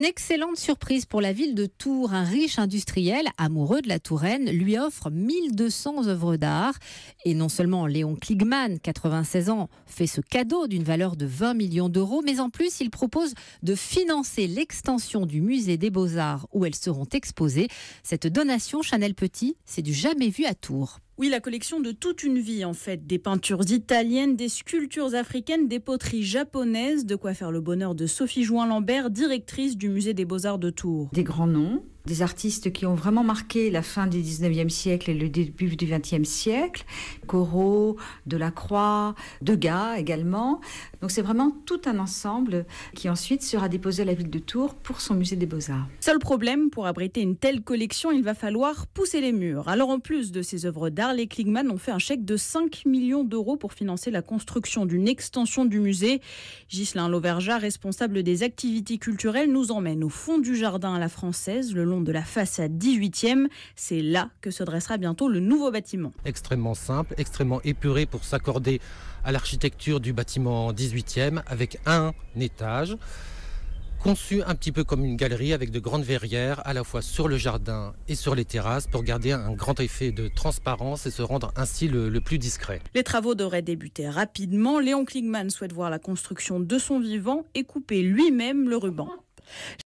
Une excellente surprise pour la ville de Tours. Un riche industriel, amoureux de la Touraine, lui offre 1200 œuvres d'art. Et non seulement Léon Kligman, 96 ans, fait ce cadeau d'une valeur de 20 millions d'euros, mais en plus, il propose de financer l'extension du musée des Beaux-Arts où elles seront exposées. Cette donation, Chanel Petit, c'est du jamais vu à Tours. Oui, la collection de toute une vie en fait. Des peintures italiennes, des sculptures africaines, des poteries japonaises. De quoi faire le bonheur de Sophie Jouin-Lambert, directrice du musée des beaux-arts de Tours. Des grands noms, des artistes qui ont vraiment marqué la fin du 19e siècle et le début du 20e siècle. Corot, Delacroix, Degas également. Donc c'est vraiment tout un ensemble qui ensuite sera déposé à la ville de Tours pour son musée des beaux-arts. Seul problème, pour abriter une telle collection, il va falloir pousser les murs. Alors en plus de ces œuvres d'art, les Kligman ont fait un chèque de 5 millions d'euros pour financer la construction d'une extension du musée. Ghislain Lauvergeat, responsable des activités culturelles, nous emmène au fond du jardin à la française, le long de la façade 18e. C'est là que se dressera bientôt le nouveau bâtiment. Extrêmement simple, extrêmement épuré pour s'accorder à l'architecture du bâtiment 18e avec un étage conçu un petit peu comme une galerie avec de grandes verrières à la fois sur le jardin et sur les terrasses pour garder un grand effet de transparence et se rendre ainsi le, le plus discret. Les travaux devraient débuter rapidement. Léon Kligman souhaite voir la construction de son vivant et couper lui-même le ruban.